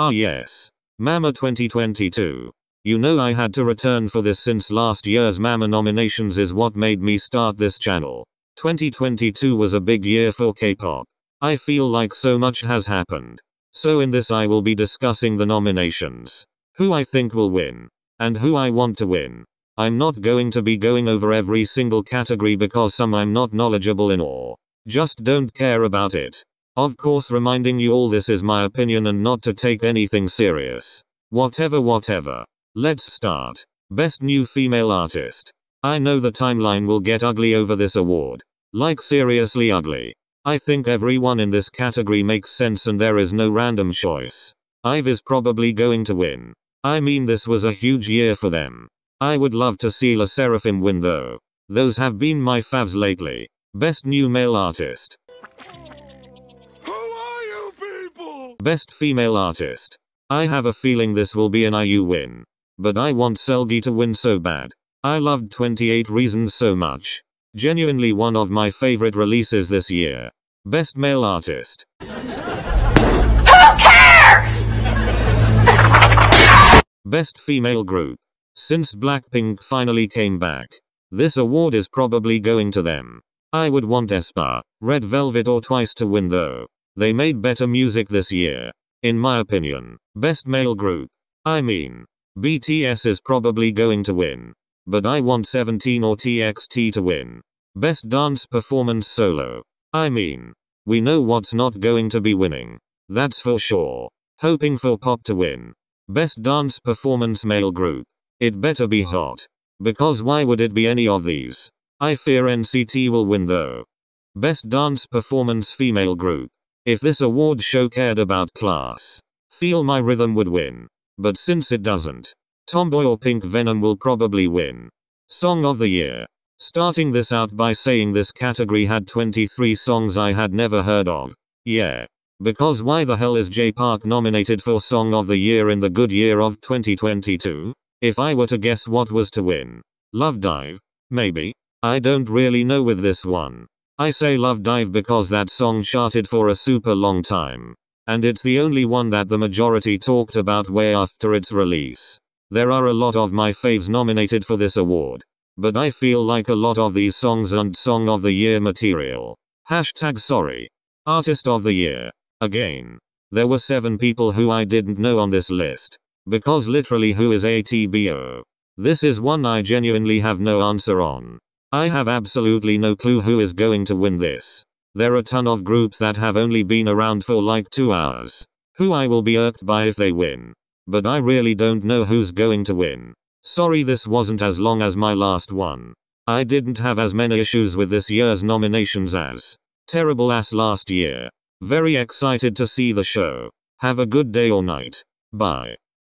Ah yes. Mama 2022. You know I had to return for this since last year's Mama nominations is what made me start this channel. 2022 was a big year for K-pop. I feel like so much has happened. So in this I will be discussing the nominations. Who I think will win. And who I want to win. I'm not going to be going over every single category because some I'm not knowledgeable in or just don't care about it. Of course reminding you all this is my opinion and not to take anything serious. Whatever whatever. Let's start. Best New Female Artist. I know the timeline will get ugly over this award. Like seriously ugly. I think everyone in this category makes sense and there is no random choice. IVE is probably going to win. I mean this was a huge year for them. I would love to see LE SSERAFIM win though. Those have been my favs lately. Best New Male Artist. Who are you people? Best Female Artist. I have a feeling this will be an IU win. But I want Seulgi to win so bad. I loved 28 Reasons so much. Genuinely one of my favorite releases this year. Best Male Artist. Who cares? Best Female Group. Since Blackpink finally came back, this award is probably going to them. I would want aespa, Red Velvet or Twice to win though. They made better music this year. In my opinion. Best male group. I mean. BTS is probably going to win. But I want 17 or TXT to win. Best dance performance solo. I mean. We know what's not going to be winning. That's for sure. Hoping for pop to win. Best dance performance male group. It better be hot. Because why would it be any of these? I fear NCT will win though. Best dance performance female group. If this award show cared about class, feel my rhythm would win. But since it doesn't, Tomboy or Pink Venom will probably win. Song of the Year. Starting this out by saying this category had 23 songs I had never heard of. Yeah. Because why the hell is Jay Park nominated for Song of the Year in the good year of 2022? If I were to guess what was to win. Love Dive? Maybe? I don't really know with this one. I say Love Dive because that song charted for a super long time. And it's the only one that the majority talked about way after its release. There are a lot of my faves nominated for this award. But I feel like a lot of these songs aren't Song of the Year material. Hashtag sorry. Artist of the Year. Again. There were 7 people who I didn't know on this list. Because literally who is ATBO? This is one I genuinely have no answer on. I have absolutely no clue who is going to win this. There are a ton of groups that have only been around for like 2 hours. Who I will be irked by if they win. But I really don't know who's going to win. Sorry this wasn't as long as my last one. I didn't have as many issues with this year's nominations as terrible as last year. Very excited to see the show. Have a good day or night. Bye.